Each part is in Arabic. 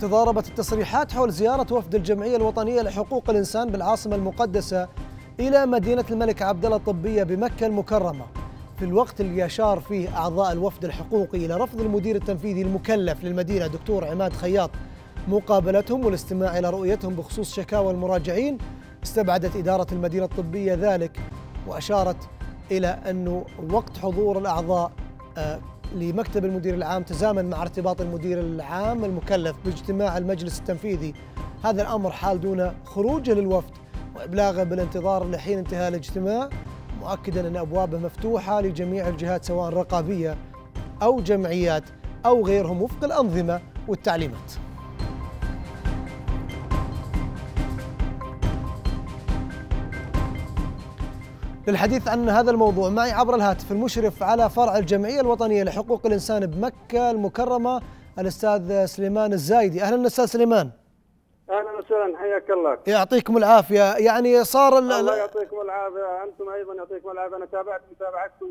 تضاربت التصريحات حول زيارة وفد الجمعية الوطنية لحقوق الإنسان بالعاصمة المقدسة إلى مدينة الملك عبد الله الطبية بمكة المكرمة. في الوقت اللي أشار فيه أعضاء الوفد الحقوقي إلى رفض المدير التنفيذي المكلف للمدينة دكتور عماد خياط. مقابلتهم والاستماع إلى رؤيتهم بخصوص شكاوى المراجعين استبعدت إدارة المدينة الطبية ذلك وأشارت إلى أنه وقت حضور الأعضاء آه، لمكتب المدير العام تزامن مع ارتباط المدير العام المكلف باجتماع المجلس التنفيذي. هذا الأمر حال دون خروجه للوفد وإبلاغه بالانتظار لحين انتهاء الاجتماع مؤكدا أن أبوابه مفتوحة لجميع الجهات سواء رقابية أو جمعيات أو غيرهم وفق الأنظمة والتعليمات. للحديث عن هذا الموضوع معي عبر الهاتف المشرف على فرع الجمعية الوطنية لحقوق الإنسان بمكة المكرمة الأستاذ سليمان الزايدي. أهلا أستاذ سليمان. أهلا وسهلا حياك الله. يعطيكم العافية. يعني صار الله يعطيكم العافية. أنتم أيضا يعطيكم العافية. أنا تابعت متابعتكم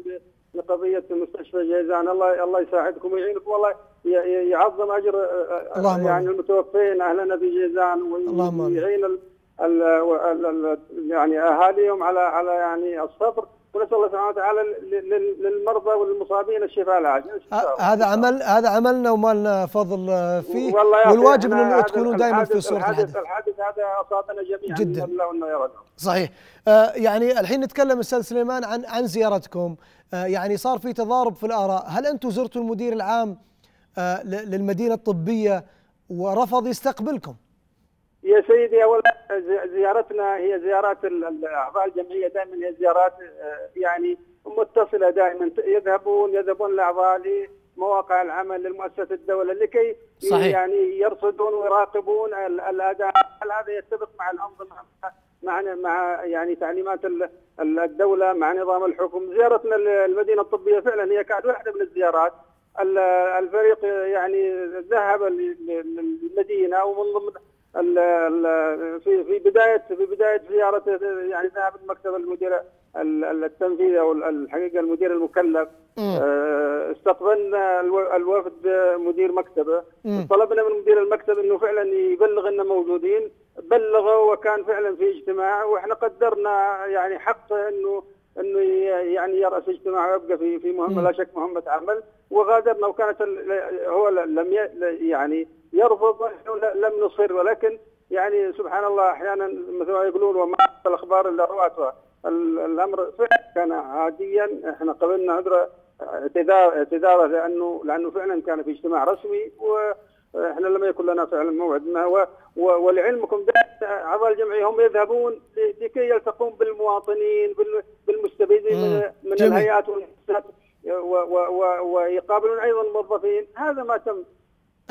لقضيه مستشفى جيزان. الله الله يساعدكم ويعينكم. والله يعظم أجر اللهم يعني المتوفين اهلنا في جيزان. ويعين ال يعني أهاليهم على على يعني الصبر ونسأل الله سبحانه وتعالى لل- لل- للمرضى والمصابين الشفاء العاجل. هذا عمل هذا عملنا ومالنا فضل فيه والواجب انه هذا تكونوا دائما في صورة الحادث الحادث. هذا أصابنا جميعا جداً. الله يرد صحيح. آه، يعني الحين نتكلم أستاذ سليمان عن عن زيارتكم. آه، يعني صار في تضارب في الآراء. هل أنتم زرتوا المدير العام آه، للمدينة الطبية ورفض يستقبلكم؟ يا سيدي اولا زي- زيارتنا هي زيارات اعضاء الجمعية. دائما هي زيارات آه، يعني متصلة دائما. يذهبون يذهبون الأعضاء لمواقع العمل للمؤسسه الدولة لكي صحيح. يعني يرصدون ويراقبون ال- الأداء. هل هذا يتفق مع الأنظمة؟ مع مع يعني تعليمات ال- ال- الدولة مع نظام الحكم. زيارتنا للمدينه الطبية فعلا هي كانت واحدة من الزيارات. ال- الفريق يعني ذهب للمدينة ومن ضمن في في بداية في بداية زيارته يعني ذهب المكتب المدير ال- ال- التنفيذي أو ال- الحقيقة المدير المكلف. آه، استقبلنا الو- الوفد مدير مكتبه. طلبنا من مدير المكتب إنه فعلا يبلغ اننا موجودين. بلغوا وكان فعلا في اجتماع وإحنا قدرنا يعني حقه إنه إنه يعني يرأس اجتماع ويبقى في في مهمة. لا شك مهمة عمل وغادرنا وكانت هو لم يعني يرفض لم نصر ولكن يعني سبحان الله أحيانا مثل ما يقولون وما الأخبار الا رواتها ال- الأمر فعلا كان عاديا. إحنا قبلنا عذره اعتذار اعتذاره لأنه لأنه فعلا كان في اجتماع رسمي وإحنا لم يكن لنا فعلا موعد ما ولعلمكم دائما اعضاء الجمعيه هم يذهبون لكي يلتقون بالمواطنين بال- بالمستفيدين من. من جميل. الهيئات والمؤسسات ويقابلون أيضا الموظفين هذا ما تم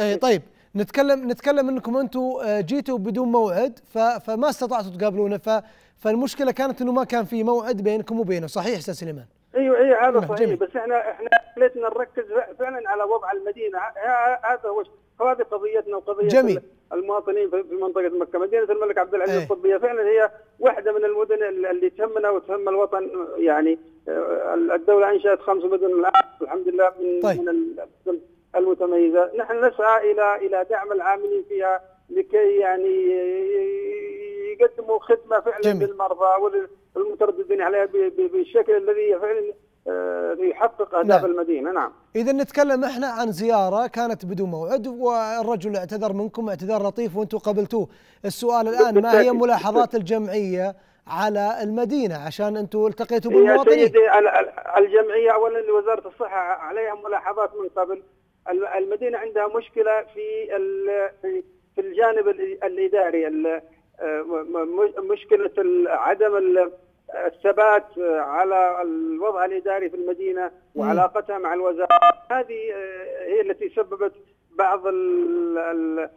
أي طيب نتكلم نتكلم إنكم أنتم آه، جيتوا بدون موعد فما استطعتوا تقابلونه فالمشكلة كانت إنه ما كان في موعد بينكم وبينه صحيح أستاذ سليمان أيوه اي هذا نعم، صحيح جميل. بس إحنا إحنا ليتنا نركز فعلا على وضع المدينة هذا هو هذه قضيتنا وقضية جميل. المواطنين في منطقة مكة، مدينة الملك عبد العزيز إيه. الطبيه فعلا هي واحدة من المدن اللي تهمنا وتهم الوطن يعني آه، الدولة أنشأت خمس مدن الآن الحمد لله من طيب. من المدن المتميزة، نحن نسعى إلى إلى دعم العاملين فيها لكي يعني يقدموا خدمة فعلا جميل. للمرضى والمترددين عليها بالشكل الذي فعلا يحقق أهداف نعم. المدينة نعم. إذا نتكلم إحنا عن زيارة كانت بدون موعد والرجل اعتذر منكم اعتذار لطيف وأنتم قبلتوه. السؤال الآن ما هي بالتأكيد. ملاحظات الجمعية على المدينة؟ عشان أنتم التقيتوا بالمواطنين. سيدي ال- ال- الجمعية اولا وزاره الصحة عليها ملاحظات من قبل. ال- المدينة عندها مشكلة في في الجانب ال- الإداري ال- آه، مشكلة عدم الثبات على الوضع الإداري في المدينة وعلاقتها مع الوزارة. هذه آه، هي التي سببت بعض آه،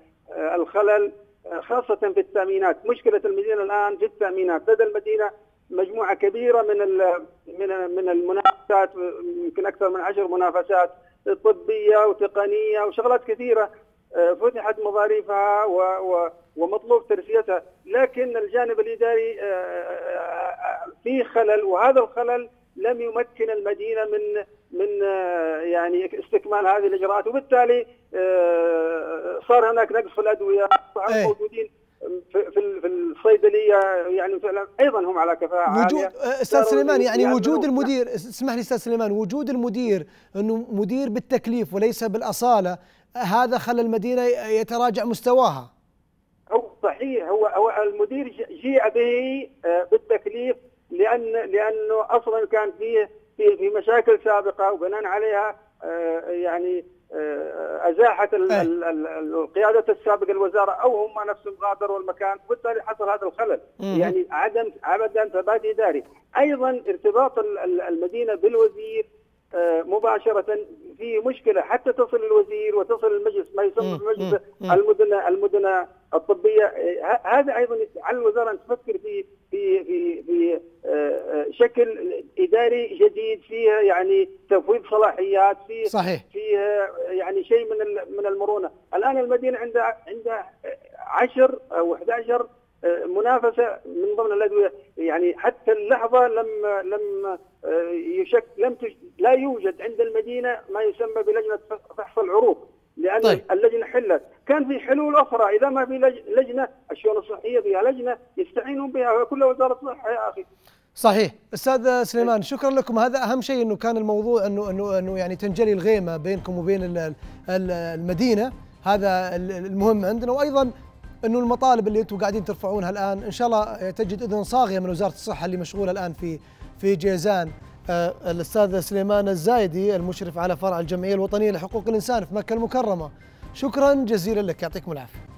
الخلل آه، خاصة في التامينات مشكلة المدينة الآن في التامينات لدى المدينة مجموعة كبيرة من من من المنافسات يمكن أكثر من عشر منافسات طبية وتقنية وشغلات كثيرة آه، فتحت مظاريفها و- و- ومطلوب ترسيتها لكن الجانب الإداري آه، آه، فيه خلل وهذا الخلل لم يمكن المدينة من من يعني استكمال هذه الإجراءات. وبالتالي صار هناك نقص في الأدوية إيه. موجودين في في الصيدلية يعني أيضا هم على كفاءة وجود أستاذ سليمان يعني وجود المدير اسمح لي أستاذ سليمان وجود المدير إنه مدير بالتكليف وليس بالأصالة هذا خلى المدينة يتراجع مستواها. صحيح هو هو المدير جيء به آه، بالتكليف لأن لأنه أصلا كان فيه في في مشاكل سابقة وبناء عليها آه، يعني آه، أزاحت القيادة السابقة الوزارة أو هم نفسهم غادروا المكان وبالتالي حصل هذا الخلل. يعني عدم عدم ثبات إداري. أيضا ارتباط ال- ال- المدينة بالوزير مباشرة في مشكلة حتى تصل الوزير وتصل المجلس ما يسمى. مم. المدن المدن الطبية آه، هذا أيضا على الوزارة أن تفكر في في في في آه، آه، شكل إداري جديد فيه يعني تفويض صلاحيات فيه صحيح فيه يعني شيء من من المرونة، الآن المدينة عندها عندها 10 أو 11 منافسة من ضمن الأدوية. يعني حتى اللحظة لم لم يشك لم تش لا يوجد عند المدينة ما يسمى بلجنة فحص العروض لأن طيب. اللجنة حلت، كان في حلول أخرى. إذا ما في لج- لجنة الشؤون الصحية فيها لجنة يستعينون بها كل وزارة صحه يا أخي. صحيح. أستاذ سليمان شكرا لكم. هذا أهم شيء إنه كان الموضوع إنه إنه إنه يعني تنجلي الغيمة بينكم وبين ال- ال- المدينة. هذا ال- المهم عندنا. وأيضا إنه المطالب اللي أنتم قاعدين ترفعونها الآن إن شاء الله تجد إذن صاغية من وزارة الصحة اللي مشغولة الآن في في جيزان. آه، الاستاذ سليمان الزايدي المشرف على فرع الجمعية الوطنية لحقوق الإنسان في مكة المكرمة. شكرا جزيلا لك يعطيكم العافية.